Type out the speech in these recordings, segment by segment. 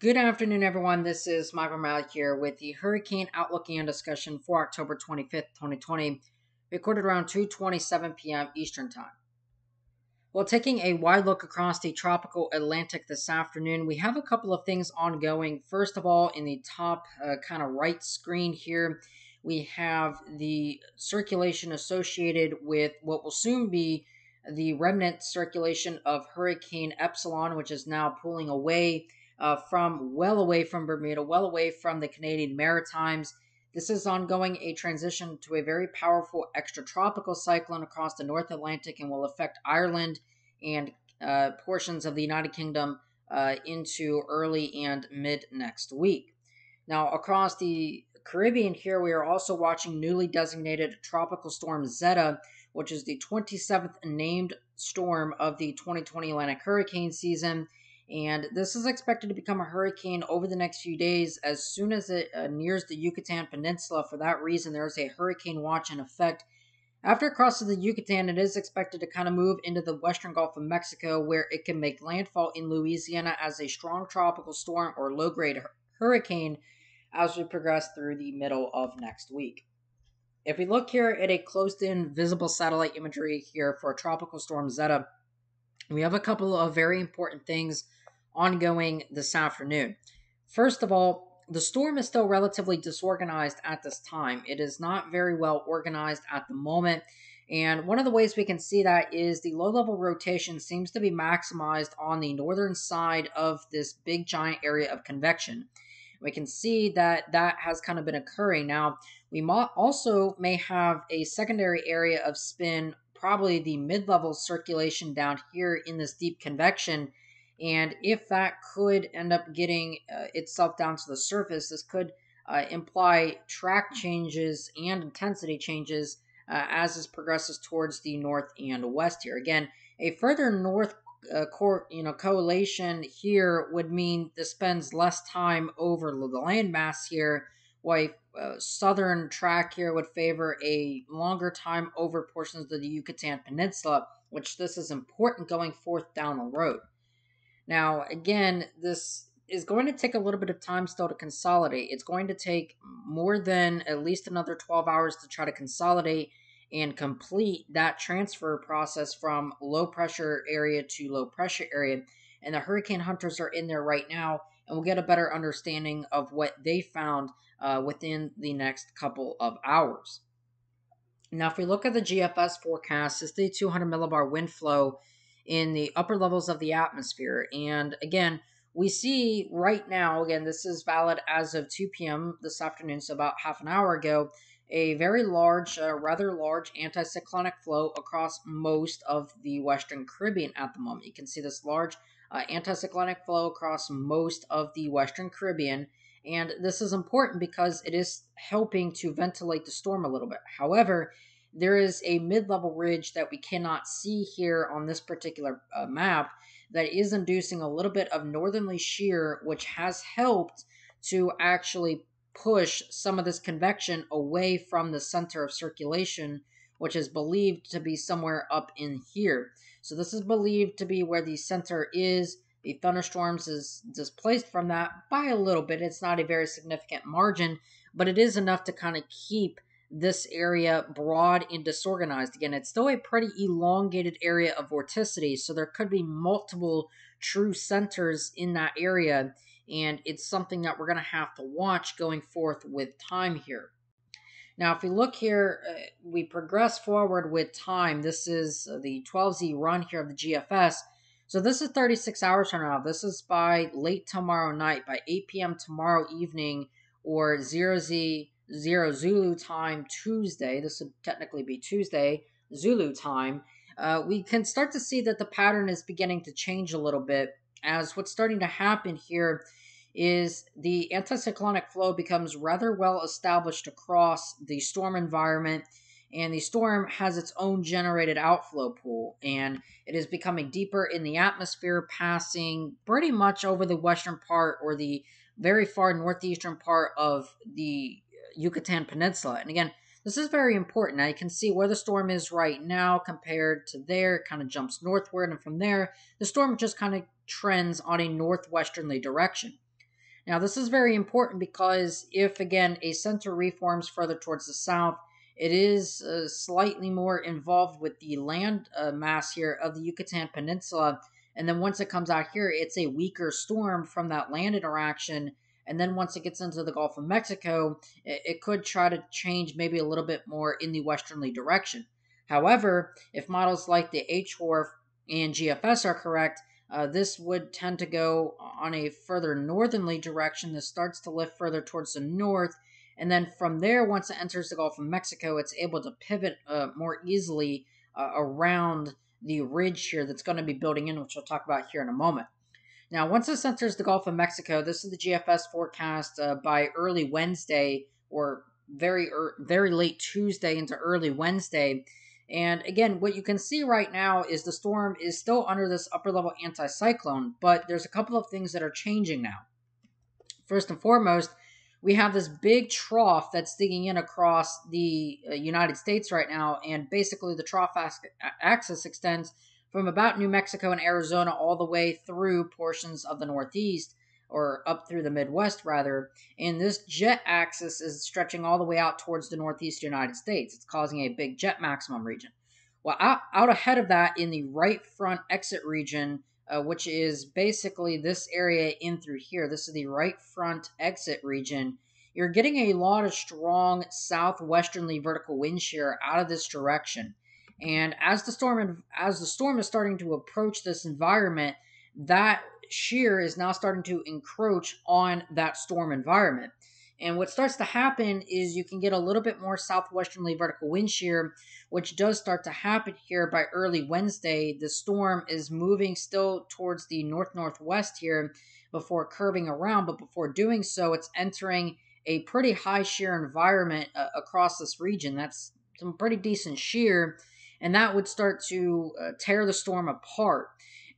Good afternoon, everyone. This is Michael Remaley here with the Hurricane Outlook and discussion for October 25th, 2020, recorded around 2:27 p.m. Eastern Time. Well, taking a wide look across the tropical Atlantic this afternoon, we have a couple of things ongoing. First of all, in the top uh, kind of right screen here, we have the circulation associated with what will soon be the remnant circulation of Hurricane Epsilon, which is now pulling away uh, from well away from Bermuda, well away from the Canadian Maritimes. This is ongoing a transition to a very powerful extratropical cyclone across the North Atlantic and will affect Ireland and uh, portions of the United Kingdom uh, into early and mid next week. Now, across the Caribbean, here we are also watching newly designated Tropical Storm Zeta, which is the 27th named storm of the 2020 Atlantic hurricane season and this is expected to become a hurricane over the next few days as soon as it uh, nears the Yucatan Peninsula. For that reason, there is a hurricane watch in effect. After it crosses the Yucatan, it is expected to kind of move into the western Gulf of Mexico, where it can make landfall in Louisiana as a strong tropical storm or low grade hurricane as we progress through the middle of next week. If we look here at a closed in visible satellite imagery here for Tropical Storm Zeta, we have a couple of very important things ongoing this afternoon. First of all, the storm is still relatively disorganized at this time. It is not very well organized at the moment. And one of the ways we can see that is the low level rotation seems to be maximized on the northern side of this big giant area of convection. We can see that that has kind of been occurring. Now, we also may have a secondary area of spin, probably the mid level circulation down here in this deep convection and if that could end up getting uh, itself down to the surface, this could uh, imply track changes and intensity changes uh, as this progresses towards the north and west here. Again, a further north uh, core, you know, correlation here would mean this spends less time over the landmass here, while a uh, southern track here would favor a longer time over portions of the Yucatan Peninsula, which this is important going forth down the road. Now, again, this is going to take a little bit of time still to consolidate. It's going to take more than at least another 12 hours to try to consolidate and complete that transfer process from low pressure area to low pressure area. And the hurricane hunters are in there right now, and we'll get a better understanding of what they found uh, within the next couple of hours. Now, if we look at the GFS forecast, it's the 200 millibar wind flow in the upper levels of the atmosphere. And again, we see right now, again, this is valid as of 2 p.m. this afternoon, so about half an hour ago, a very large, uh, rather large anticyclonic flow across most of the Western Caribbean at the moment. You can see this large uh, anticyclonic flow across most of the Western Caribbean. And this is important because it is helping to ventilate the storm a little bit. However, there is a mid-level ridge that we cannot see here on this particular uh, map that is inducing a little bit of northerly shear which has helped to actually push some of this convection away from the center of circulation which is believed to be somewhere up in here. So this is believed to be where the center is. The thunderstorms is displaced from that by a little bit. It's not a very significant margin but it is enough to kind of keep this area broad and disorganized. Again, it's still a pretty elongated area of vorticity, so there could be multiple true centers in that area, and it's something that we're going to have to watch going forth with time here. Now, if we look here, uh, we progress forward with time. This is uh, the 12Z run here of the GFS. So this is 36 hours from now. This is by late tomorrow night, by 8 p.m. tomorrow evening, or 0Z zero Zulu time Tuesday, this would technically be Tuesday Zulu time, uh, we can start to see that the pattern is beginning to change a little bit. As what's starting to happen here is the anticyclonic flow becomes rather well established across the storm environment, and the storm has its own generated outflow pool, and it is becoming deeper in the atmosphere, passing pretty much over the western part or the very far northeastern part of the Yucatan Peninsula. And again, this is very important. Now you can see where the storm is right now compared to there. It kind of jumps northward, and from there, the storm just kind of trends on a northwesterly direction. Now, this is very important because if, again, a center reforms further towards the south, it is uh, slightly more involved with the land uh, mass here of the Yucatan Peninsula. And then once it comes out here, it's a weaker storm from that land interaction. And then once it gets into the Gulf of Mexico, it, it could try to change maybe a little bit more in the westerly direction. However, if models like the HWRF and GFS are correct, uh, this would tend to go on a further northerly direction. This starts to lift further towards the north. And then from there, once it enters the Gulf of Mexico, it's able to pivot uh, more easily uh, around the ridge here that's going to be building in, which we'll talk about here in a moment. Now, once this enters the Gulf of Mexico, this is the GFS forecast uh, by early Wednesday or very er- very late Tuesday into early Wednesday. And again, what you can see right now is the storm is still under this upper level anticyclone, but there's a couple of things that are changing now. First and foremost, we have this big trough that's digging in across the uh, United States right now, and basically the trough axis extends from about New Mexico and Arizona all the way through portions of the Northeast or up through the Midwest rather, and this jet axis is stretching all the way out towards the Northeast United States. It's causing a big jet maximum region. Well, out, out ahead of that in the right front exit region, uh, which is basically this area in through here, this is the right front exit region. You're getting a lot of strong southwesterly vertical wind shear out of this direction. And as the storm as the storm is starting to approach this environment, that shear is now starting to encroach on that storm environment. And what starts to happen is you can get a little bit more southwesterly vertical wind shear, which does start to happen here by early Wednesday. The storm is moving still towards the north northwest here before curving around, but before doing so, it's entering a pretty high shear environment uh, across this region. That's some pretty decent shear, and that would start to uh, tear the storm apart.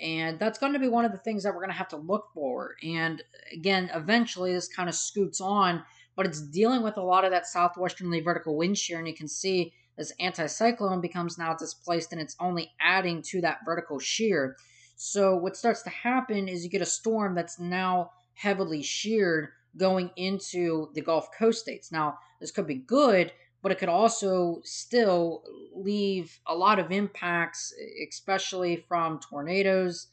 And that's going to be one of the things that we're going to have to look for. And again, eventually this kind of scoots on, but it's dealing with a lot of that southwesterly vertical wind shear. And you can see this anticyclone becomes now displaced and it's only adding to that vertical shear. So what starts to happen is you get a storm that's now heavily sheared going into the Gulf Coast states. Now, this could be good, but it could also still leave a lot of impacts, especially from tornadoes.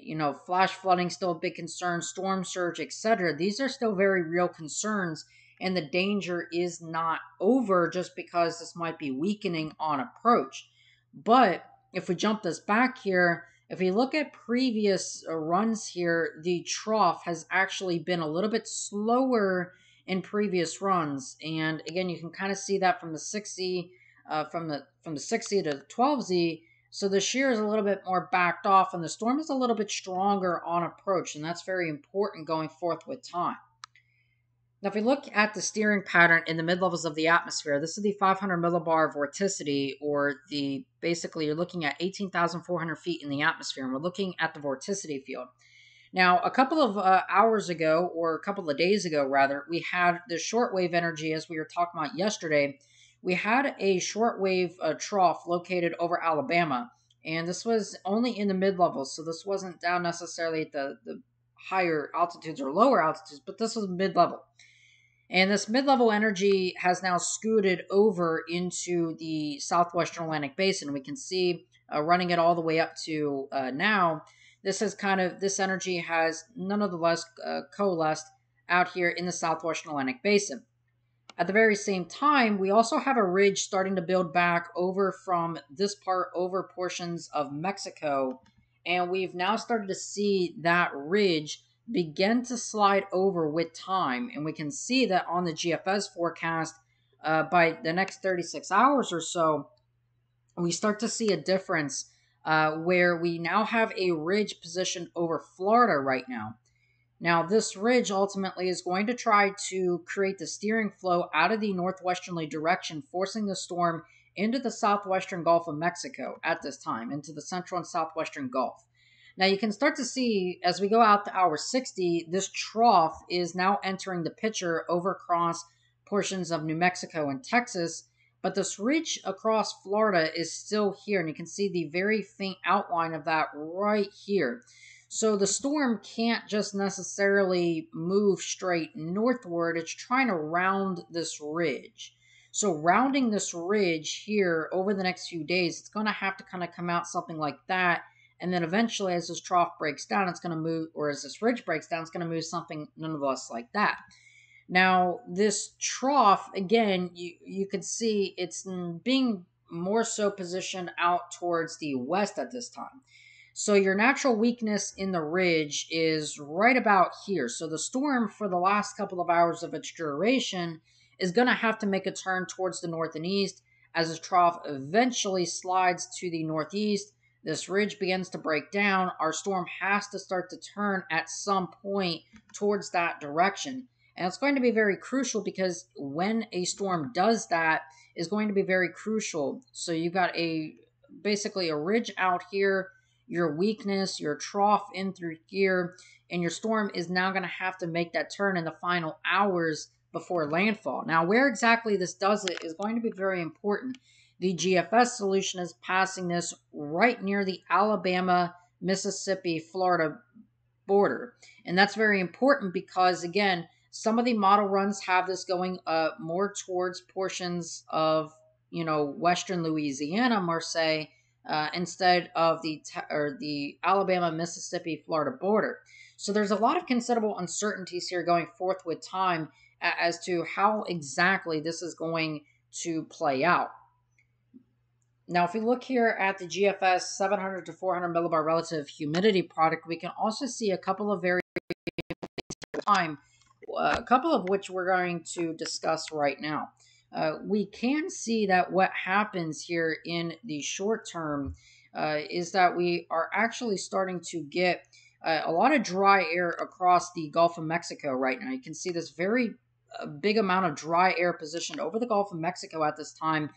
You know, flash flooding still a big concern, storm surge, etc. These are still very real concerns, and the danger is not over just because this might be weakening on approach. But if we jump this back here, if we look at previous runs here, the trough has actually been a little bit slower in previous runs. And again, you can kind of see that from the 6Z, uh, from the from the 6Z to the 12Z. So the shear is a little bit more backed off, and the storm is a little bit stronger on approach, and that's very important going forth with time. Now, if we look at the steering pattern in the mid levels of the atmosphere, this is the 500 millibar vorticity, or the basically you're looking at 18,400 feet in the atmosphere, and we're looking at the vorticity field. Now, a couple of uh, hours ago, or a couple of days ago, rather, we had the shortwave energy, as we were talking about yesterday. We had a shortwave uh, trough located over Alabama, and this was only in the mid levels, so this wasn't down necessarily at the, the higher altitudes or lower altitudes, but this was mid level. And this mid level energy has now scooted over into the southwestern Atlantic basin. We can see uh, running it all the way up to uh, now this has kind of this energy has nonetheless uh, coalesced out here in the southwestern Atlantic basin. At the very same time, we also have a ridge starting to build back over from this part over portions of Mexico, and we've now started to see that ridge begin to slide over with time, and we can see that on the GFS forecast uh, by the next 36 hours or so, we start to see a difference uh, where we now have a ridge positioned over Florida right now. Now, this ridge ultimately is going to try to create the steering flow out of the northwesterly direction, forcing the storm into the southwestern Gulf of Mexico at this time, into the central and southwestern Gulf. Now, you can start to see as we go out to hour 60, this trough is now entering the picture over across portions of New Mexico and Texas but this ridge across Florida is still here, and you can see the very faint outline of that right here. So the storm can't just necessarily move straight northward, it's trying to round this ridge. So rounding this ridge here over the next few days, it's going to have to kind of come out something like that. And then eventually, as this trough breaks down, it's going to move, or as this ridge breaks down, it's going to move something nonetheless like that. Now, this trough, again, you, you can see it's being more so positioned out towards the west at this time. So your natural weakness in the ridge is right about here. So the storm for the last couple of hours of its duration is going to have to make a turn towards the north and east as the trough eventually slides to the northeast. This ridge begins to break down. Our storm has to start to turn at some point towards that direction. And it's going to be very crucial because when a storm does that is going to be very crucial. So you've got a basically a ridge out here, your weakness, your trough in through here, and your storm is now going to have to make that turn in the final hours before landfall. Now, where exactly this does it is going to be very important. The GFS solution is passing this right near the Alabama, Mississippi, Florida border. And that's very important because, again, some of the model runs have this going uh, more towards portions of, you know, western Louisiana, Marseille, uh, instead of the or the Alabama, Mississippi, Florida border. So there's a lot of considerable uncertainties here going forth with time as to how exactly this is going to play out. Now, if we look here at the GFS 700 to 400 millibar relative humidity product, we can also see a couple of very time, a couple of which we're going to discuss right now. Uh, we can see that what happens here in the short term uh, is that we are actually starting to get uh, a lot of dry air across the Gulf of Mexico right now. You can see this very a big amount of dry air positioned over the Gulf of Mexico at this time,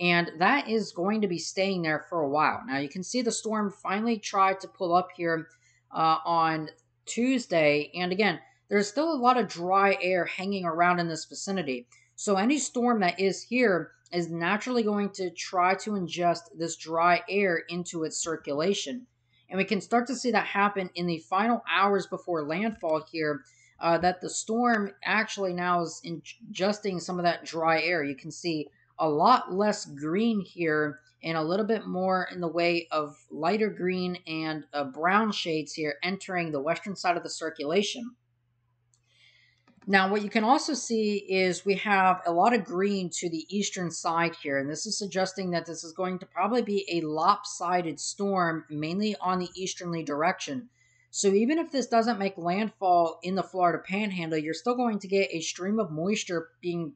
and that is going to be staying there for a while. Now, you can see the storm finally tried to pull up here uh, on Tuesday, and again, there's still a lot of dry air hanging around in this vicinity. So, any storm that is here is naturally going to try to ingest this dry air into its circulation. And we can start to see that happen in the final hours before landfall here uh, that the storm actually now is ingesting some of that dry air. You can see a lot less green here and a little bit more in the way of lighter green and uh, brown shades here entering the western side of the circulation. Now, what you can also see is we have a lot of green to the eastern side here, and this is suggesting that this is going to probably be a lopsided storm, mainly on the easterly direction. So even if this doesn't make landfall in the Florida Panhandle, you're still going to get a stream of moisture being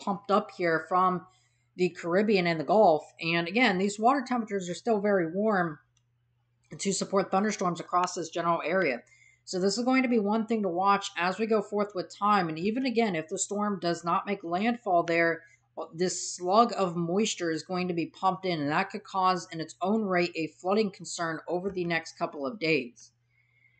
pumped up here from the Caribbean and the Gulf. And again, these water temperatures are still very warm to support thunderstorms across this general area. So this is going to be one thing to watch as we go forth with time. And even again, if the storm does not make landfall there, this slug of moisture is going to be pumped in, and that could cause, in its own rate, a flooding concern over the next couple of days.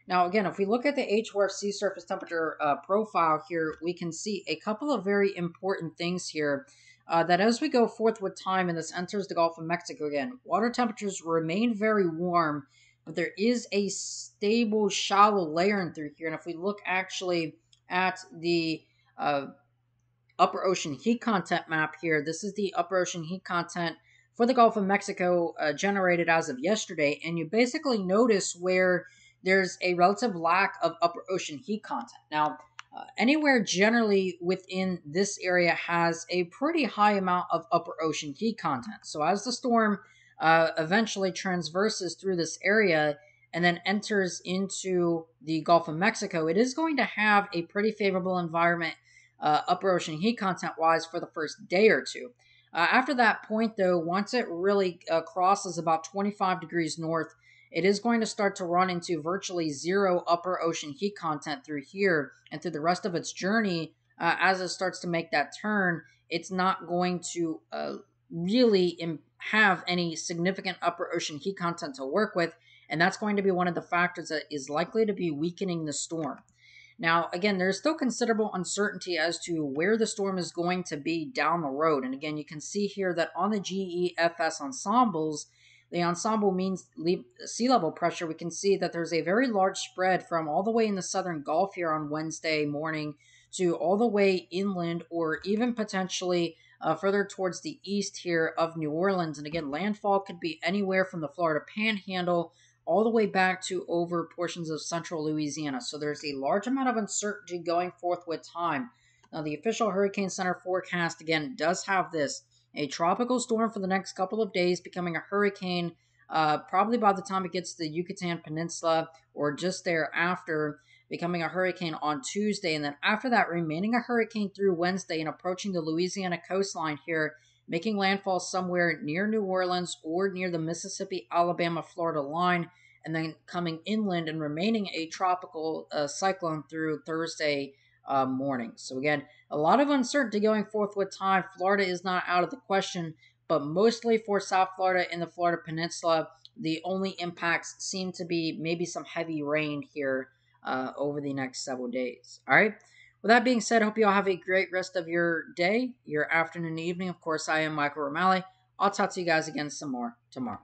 Now, again, if we look at the HWRF sea surface temperature uh, profile here, we can see a couple of very important things here. Uh, that as we go forth with time and this enters the Gulf of Mexico again, water temperatures remain very warm, but there is a stable shallow layering through here. And if we look actually at the uh, upper ocean heat content map here, this is the upper ocean heat content for the Gulf of Mexico uh, generated as of yesterday. And you basically notice where there's a relative lack of upper ocean heat content. Now, uh, anywhere generally within this area has a pretty high amount of upper ocean heat content. So as the storm uh, eventually transverses through this area and then enters into the Gulf of Mexico, it is going to have a pretty favorable environment uh, upper ocean heat content wise for the first day or two. Uh, after that point, though, once it really uh, crosses about 25 degrees north, it is going to start to run into virtually zero upper ocean heat content through here and through the rest of its journey uh, as it starts to make that turn it's not going to uh, really have any significant upper ocean heat content to work with and that's going to be one of the factors that is likely to be weakening the storm. Now again there's still considerable uncertainty as to where the storm is going to be down the road and again you can see here that on the GEFS ensembles the ensemble means sea level pressure, we can see that there's a very large spread from all the way in the southern Gulf here on Wednesday morning to all the way inland or even potentially uh, further towards the east here of New Orleans. And again, landfall could be anywhere from the Florida Panhandle all the way back to over portions of central Louisiana. So there's a large amount of uncertainty going forth with time. Now, the official Hurricane Center forecast again does have this a tropical storm for the next couple of days, becoming a hurricane uh, probably by the time it gets to the Yucatan Peninsula or just thereafter, becoming a hurricane on Tuesday. And then after that, remaining a hurricane through Wednesday and approaching the Louisiana coastline here, making landfall somewhere near New Orleans or near the Mississippi, Alabama, Florida line, and then coming inland and remaining a tropical uh, cyclone through Thursday uh, morning. So, again, a lot of uncertainty going forth with time. Florida is not out of the question, but mostly for South Florida and the Florida Peninsula, the only impacts seem to be maybe some heavy rain here uh, over the next several days. All right. With that being said, I hope you all have a great rest of your day, your afternoon, evening. Of course, I am Michael Remaley. I'll talk to you guys again some more tomorrow.